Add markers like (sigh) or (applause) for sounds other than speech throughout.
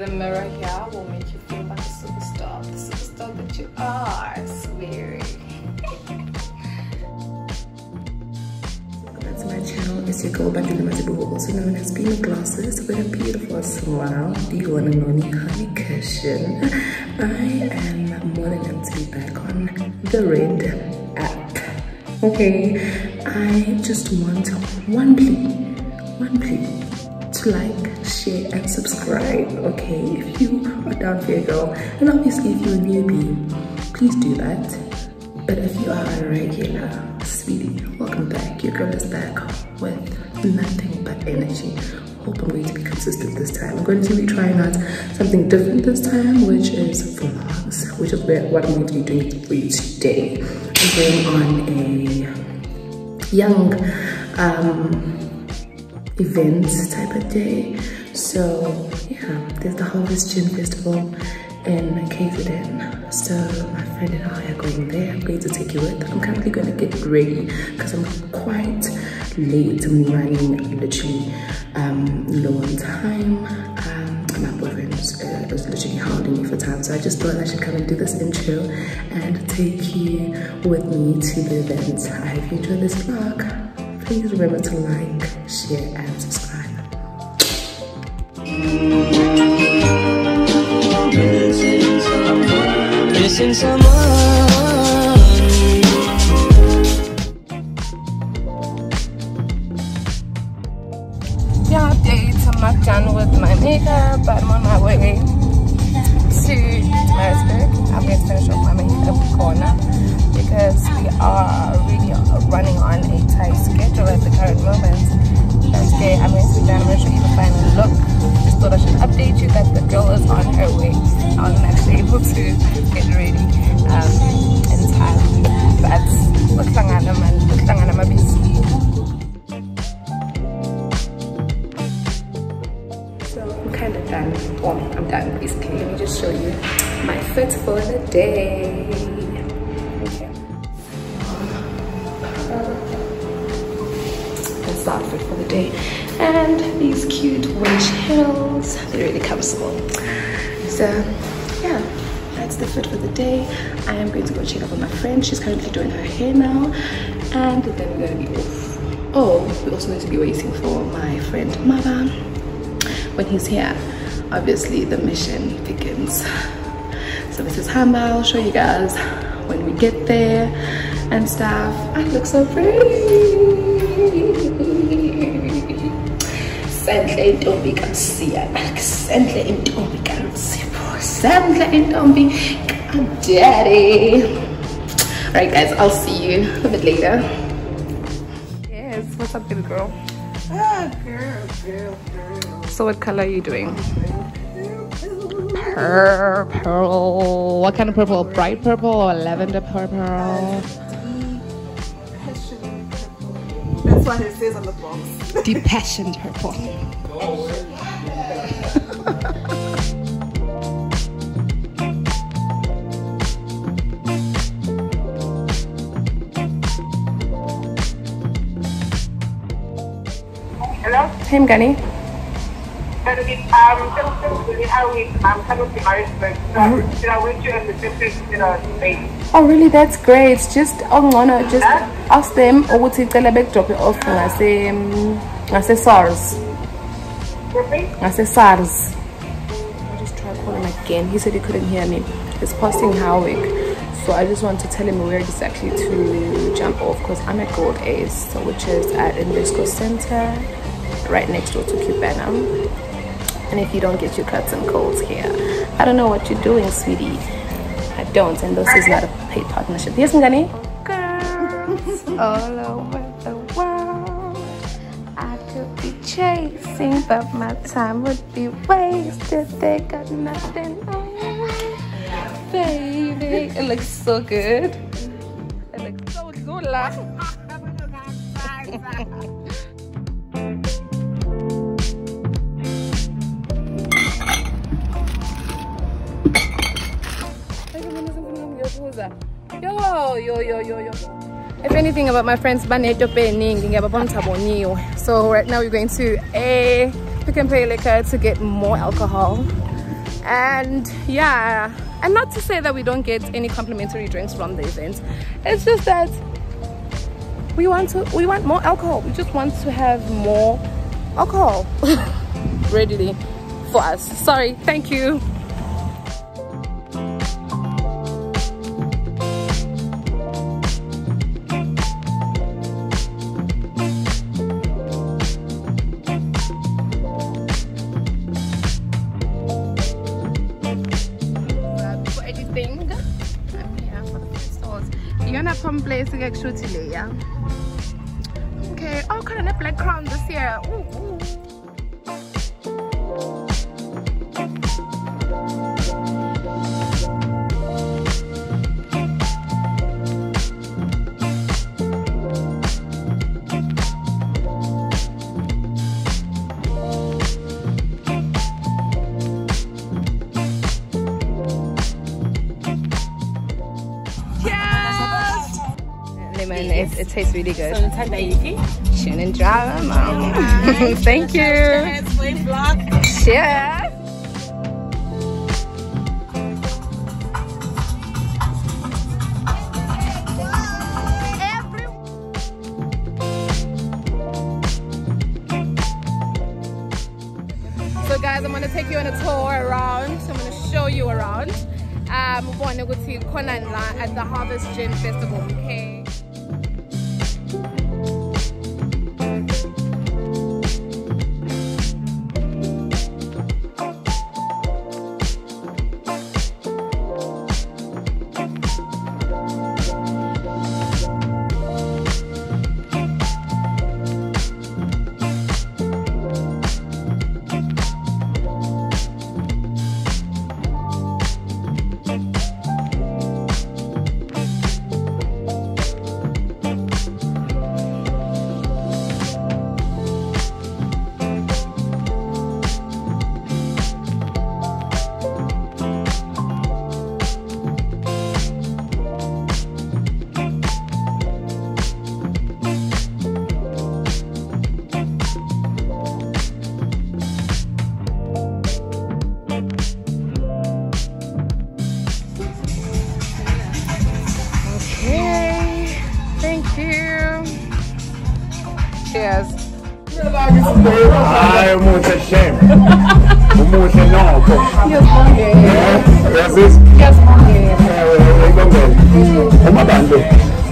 the mirror here will make you feel like a superstar, the superstar that you are, swear. Welcome back to my channel. It's your girl Bandila Mazibu, also known as Bee McGlasses, with a beautiful smile, the one and only Honey Cushion. I am more than happy to be back on the Red app. Okay, I just want one plea, one plea to like, share, and subscribe. Okay, if you are down for your girl, and obviously if you're a newbie, please do that. But if you are a regular, sweetie, welcome back. Your girl is back with nothing but energy. Hope I'm going to be consistent this time. I'm going to be trying out something different this time, which is vlogs, which is what I'm going to be doing for you today. I'm going on a young um, event type of day. So yeah, there's the Harvest Gin Festival in KZN. So my friend and I are going there. I'm going to take you with. I'm currently going to get ready because I'm quite late. I'm running literally um, low on time. Um, my boyfriend is, uh, is literally holding me for time. So I just thought I should come and do this intro and take you with me to the event. I hope you enjoy this vlog please remember to like, share, and subscribe. Missing someone. Yeah, updates. I'm not done with my makeup, but I'm on my way to Maritzburg. I'm going to finish off my makeup corner because we are really running on a tight schedule at the current moment. Okay, I'm going to. I'm going to show you the final look. Just thought I should update you that the girl is on her way. I wasn't actually (laughs) able to get ready um, in time. But uhlangana man, uhlangana mabisi. So I'm kind of done. Well, I'm done basically. Let me just show you my fit for the day. Outfit for the day. And these cute wedge heels, they're really comfortable. So yeah, that's the fit for the day. I am going to go check up on my friend. She's currently doing her hair now. And then we're gonna be off. Oh, we're also going to be waiting for my friend Mava. When he's here, obviously the mission begins. So this is Hamba, I'll show you guys when we get there and stuff. I look so pretty. Sendle intombi kamsiyana, sendle intombi kamsipho, sendle intombi daddy. Alright guys, I'll see you a bit later. Yes, what's up baby girl? Ah, girl, girl, girl. So what color are you doing? Purple. What kind of purple? Bright purple or lavender purple? What it says on the box. Deep passion purple. Hello? Hey, Mgani. Um, I'm coming to Harrisburg. So, should I wait you in the different, you know, space? Oh really? That's great. Just oh, ongcono just ask them ukuthi icela bekudrophe off ngase ngase SARS. Perfect? ngase SARS. I'll just try calling again. He said he couldn't hear me. He's passing Howick so I just want to tell him where exactly to jump off because I'm at Gold Ace so which is at Invesco Center right next door to Cubana and if you don't get your cuts and colds here I don't know what you're doing sweetie I don't, and this is not a paid partnership. Yes, Ngani? Girls (laughs) all over the world. I could be chasing, but my time would be wasted. They got nothing on me. Baby, it looks so good. It looks so good, Yo, yo, yo, yo, yo. If anything about my friends, Baneto Penning, So right now we're going to a Pick n Pay liquor to get more alcohol. and yeah. And not to say that we don't get any complimentary drinks from the event. It's just that we want to we want more alcohol. We just want to have more alcohol. (laughs) Readily. For us. Sorry. Thank you place ke leya okay oh khona ne black crown this year ooh, ooh. It, tastes really good. And drama. (laughs) Thank you. Cheers. So guys, I'm gonna take you on a tour around. I'm gonna show you around. Um, ubone go khona la at the Harvest Gin Festival? Okay. emocional, pô. Yes, mãe. Yes, yes. Yes, mãe. Uma banda.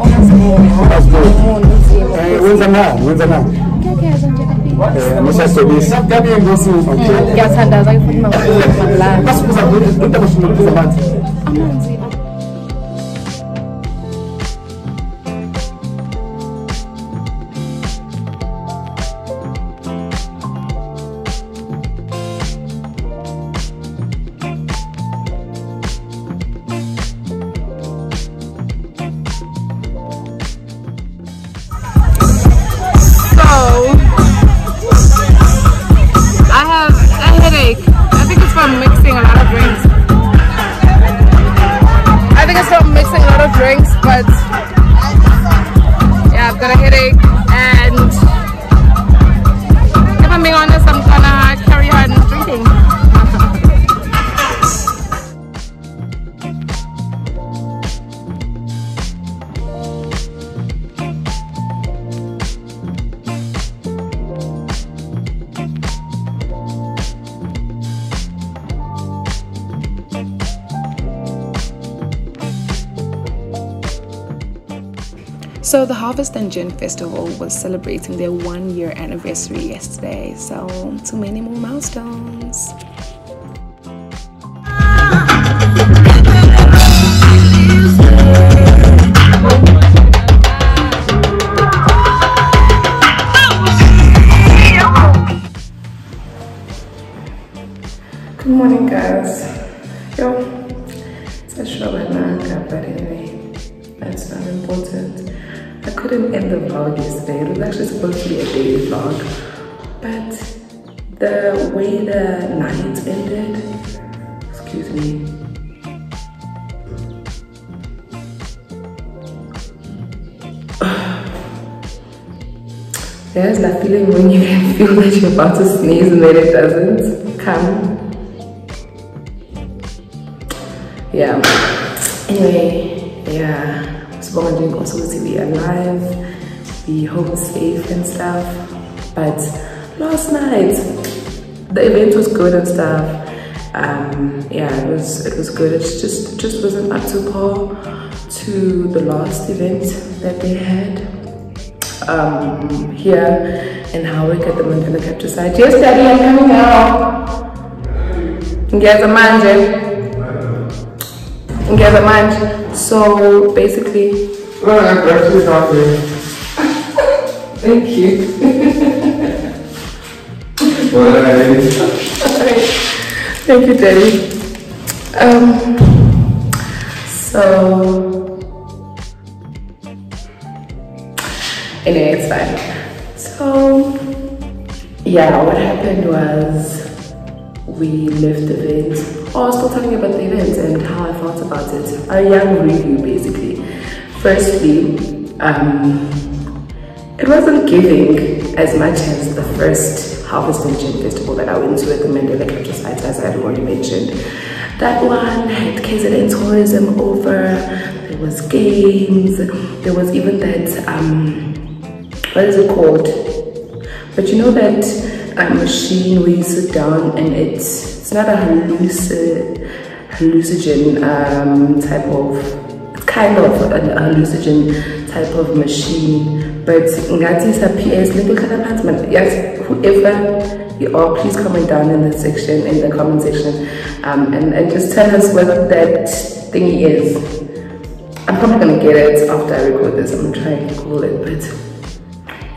Umas boas. Umas boas. When's the now? When's the now? ngiyasandaza ngifuna masibuza amanzi So the Harvest and Gin Festival was celebrating their one year anniversary yesterday. So too many more milestones. Good morning, guys. Couldn't end the vlog yesterday. It was actually supposed to be a daily vlog, but the way the night ended, excuse me. (sighs) There's that feeling when you can feel that you're about to sneeze and then it doesn't come. yeah anyway sibonga nje inkosi ukuthi alive. Be home safe and stuff. But last night the event was good and stuff. Um yeah it was it was good. It just just wasn't up to par to the last event that they had um here in Howick at the Mandela Capture site. Yes daddy i'm coming now. ngiyeza manje ngiyeza manje so basically. Well (laughs) thank you. Thank you daddy um so anyway it's fine. So yeah what happened was we left the event. Oh, I was still telling you about the event and how I felt about it. A young review, basically. Firstly, um, it wasn't giving as much as the first Harvest and Gin Festival that I went to at the Mandela Capture site, as I had already mentioned. That one had KZN tourism over, there was games, there was even that, um, what is it called? But you know that a machine where you sit down and it's it's not a hallucin hallucinogen um, type of it's kind of a, hallucinogen type of machine. But ngathi is a PS kind yes whoever you are please comment down in the section in the comment section. Um, and, and just tell us what that thingy is. I'm probably gonna get it after I record this. I'm gonna try and Google it but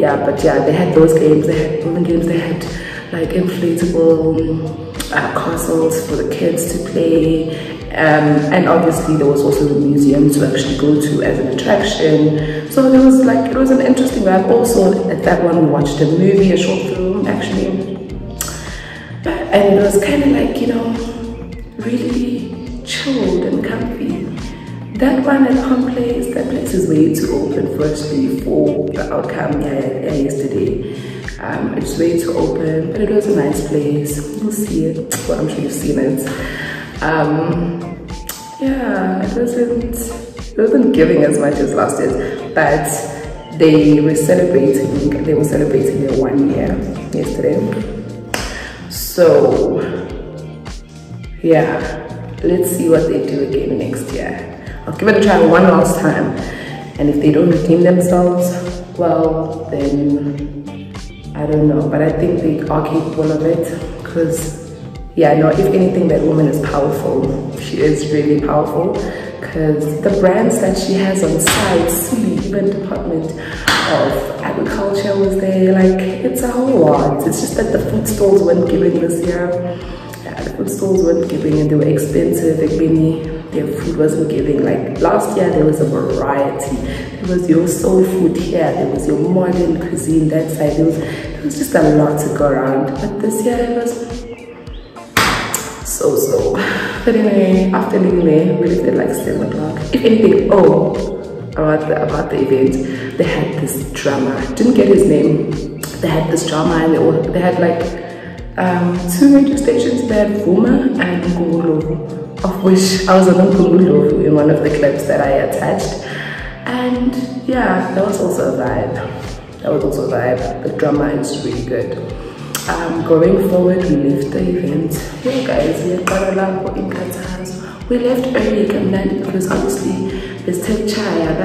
yeah but yeah they had those games they had building games they had like inflatable uh, castles for the kids to play. Um, and obviously there was also the museum to actually go to as an attraction. So it was like it was an interesting vibe. Also at that one we watched a movie a short film actually. And it was kind of like you know really chilled and comfy that one at home place, that place is way too open firstly for the outcome yeah, yesterday. Um, it's way too open, but it was a nice place. You'll see it. Well, I'm sure you've seen it. Um, yeah, it wasn't, it wasn't giving as much as last year, but they were celebrating, they were celebrating their one year yesterday. So, yeah, let's see what they do again next year. I'll give it a try one last time. And if they don't redeem themselves, well, then I don't know. But I think they are capable of it because, yeah, no, if anything, that woman is powerful. She is really powerful because the brands that she has on site, even Department of Agriculture was there. Like, it's a whole lot. It's just that the food stalls weren't giving this year. Yeah, the food stalls weren't giving and they were expensive. Like, many their food wasn't giving. Like last year, there was a variety. There was your soul food here. There was your modern cuisine that side. There was, there was just a lot to go around. But this year, it was so so. But anyway, after leaving there, we left at like seven o'clock. If anything, oh, about the about the event, they had this drama. Didn't get his name. They had this drama, and they all they had like um, two radio stations. there, Vuma and Ngulu of which I was on Mkungulu in one of the clips that I attached. And yeah, that was also a vibe. That was also a vibe. The drama is really good. Um, going forward, we left the event. Hey guys, we left early Kamnandi because obviously there's Ted Chaya,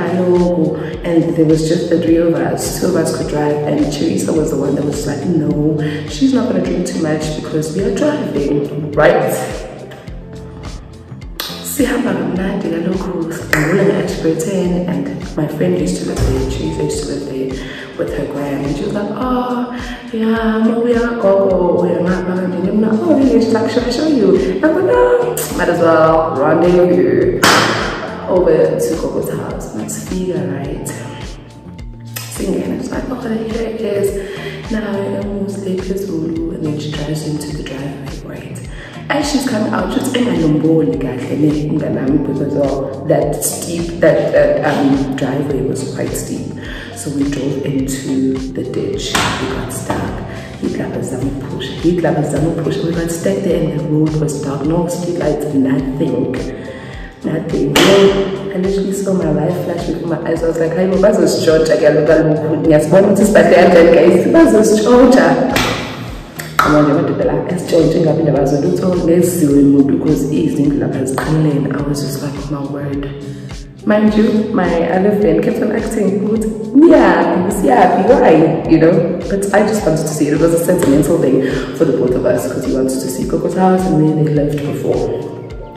and there was just the three of us. Two of us could drive, and Teresa was the one that was like, no, she's not gonna drink too much because we are driving, right? sihamba kamnandi kalokhu sidabula nge-ashburton and my friend used to live there Teresa used to live there with her gram and she was like oh yeah we uya gogo uya ngapha kanje and I'm like oh really? She's like should I show you? I'm like no might as well rendezvous over to gogo's house masifika right? Singena she's like oh here it is. Now umuhle phezulu and then she drives into the driveway right? As she's coming out just engalomboni kahle le mnganami because of that steep that, that um, driveway was quite steep. So we drove into the ditch. We got stuck. Yiglapha zama uphusha yiglapha zama uphusha we got stuck there and the road was dark. No street lights nothing nothing. I literally saw my life flash before my eyes. I was like, hayi bo bazositshontsha kuyaloka lokhu ngiyasibona ukuthi sibade kanjani guys bazositshontsha yabo nje amadoda la esitshontshe ngaphinde bazolutho leziwe muntu because izindlu lapha ziqhelene I was just like my word mind you my other friend kept on acting ukuthi yeah siyaphi why you know but I just wanted to see it it was a sentimental thing for the both of us because he wanted to see Coco's house and where they lived before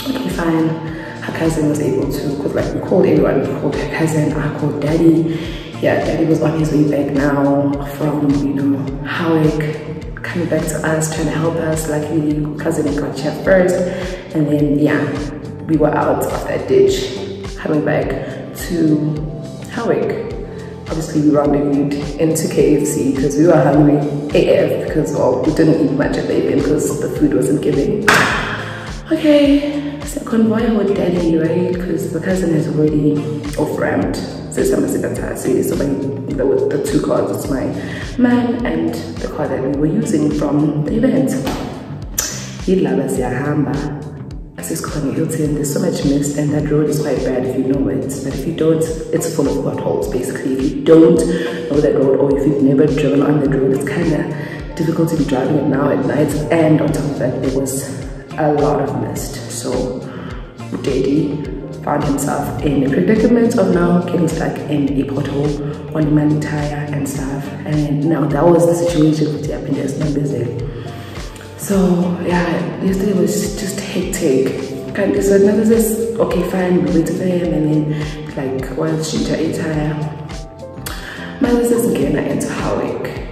okay fine her cousin was able to because like we called everyone we called her cousin I called daddy yeah daddy was on his way back now from you know Howick coming back to us, trying to help us. Luckily, cousin got here first, and then yeah, we were out of that ditch, coming back to Howick. Obviously, we rendezvoused into KFC because we were hungry AF because well, we didn't eat much at the because the food wasn't giving. Okay, so convoy daddy, right? Because the cousin has already off-ramped. So it's so by the, the two cars, it's my man and the car that we were using from the event. Yilaba siyahamba asisikhona Hilton. There's so much mist and that road is quite bad if you know it. But if you don't, it's full of potholes basically. If you don't know that road or if you've never driven on that road, it's kind of difficult to be driving it now at night. And on top of that, there was a lot of mist. So Daddy found himself in a predicament of now getting stuck in a pothole on the tire and stuff. And now that was the situation with the happiness members there. So yeah, yesterday was just hectic. And so now this is okay, fine, we wait for him and then like while she tire. My business again I into Howick.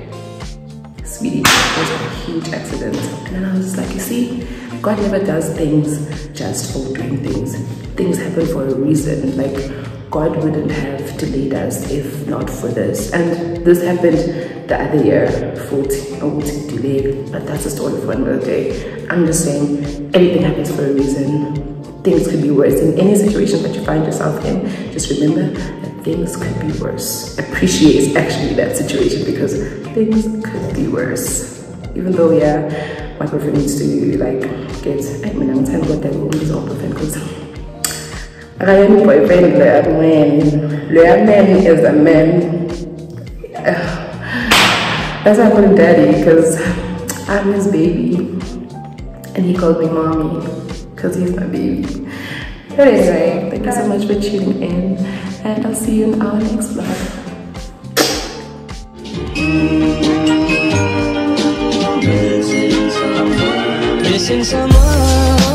Huge accident. And then I was like, you see, God never does things just for doing things. Things happen for a reason. Like God wouldn't have delayed us if not for this. And this happened the other year, 40 or delay, but that's a story for another day. I'm just saying everything happens for a reason. Things could be worse. In any situation that you find yourself in, just remember that things could be worse. Appreciate actually that situation because things could be worse. Even though, yeah, my boyfriend needs to like get I mean I'm telling God that is all boyfriend because am boyfriend the man. The man is a man. (sighs) That's why I call him daddy because I'm his baby and he calls me mommy because he's my baby. But anyway thank you so much for tuning in and I'll see you in our next vlog missing someone